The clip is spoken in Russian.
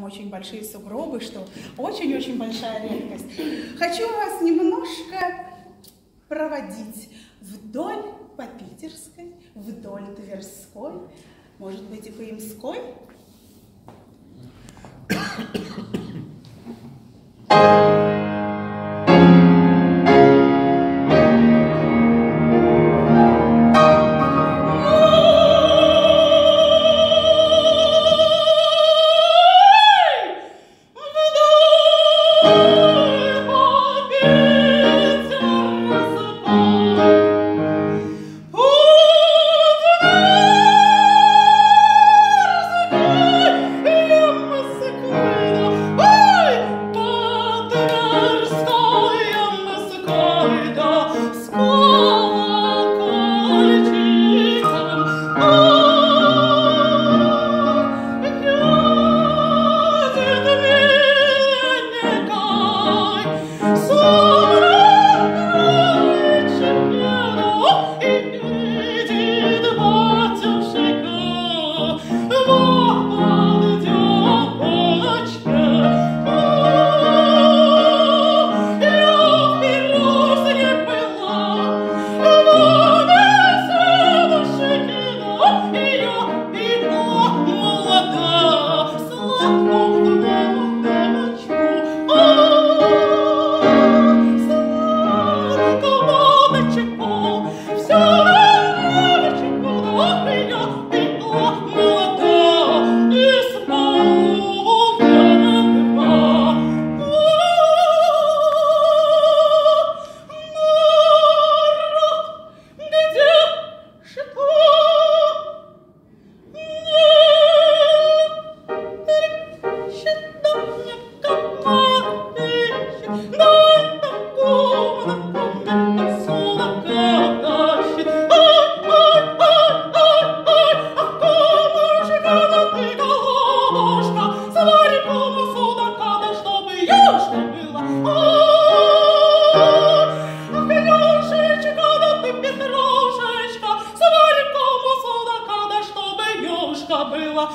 там очень большие сугробы, что очень-очень большая редкость. Хочу вас немножко проводить вдоль по Питерской, вдоль Тверской, может быть и по Имской. うわ!